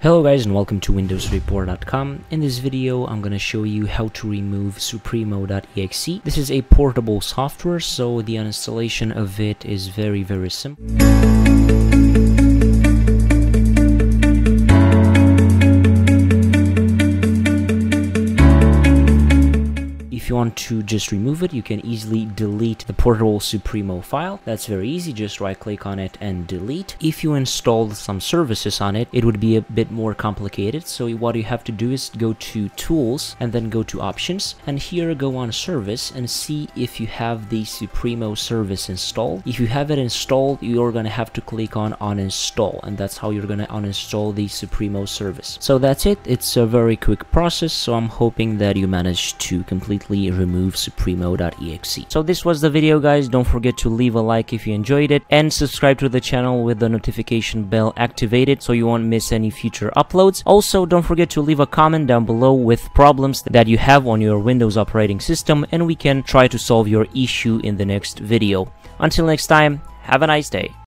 Hello guys and welcome to windowsreport.com. In this video I'm gonna show you how to remove supremo.exe. This is a portable software so the installation of it is very very simple. If you want to just remove it, you can easily delete the portable Supremo file. That's very easy, just right click on it and delete. If you installed some services on it, it would be a bit more complicated. So what you have to do is go to tools and then go to options and here go on service and see if you have the Supremo service installed. If you have it installed, you're gonna have to click on uninstall and that's how you're gonna uninstall the Supremo service. So that's it. It's a very quick process. So I'm hoping that you managed to completely remove supremo.exe. So this was the video guys. Don't forget to leave a like if you enjoyed it and subscribe to the channel with the notification bell activated so you won't miss any future uploads. Also don't forget to leave a comment down below with problems that you have on your Windows operating system and we can try to solve your issue in the next video. Until next time, have a nice day.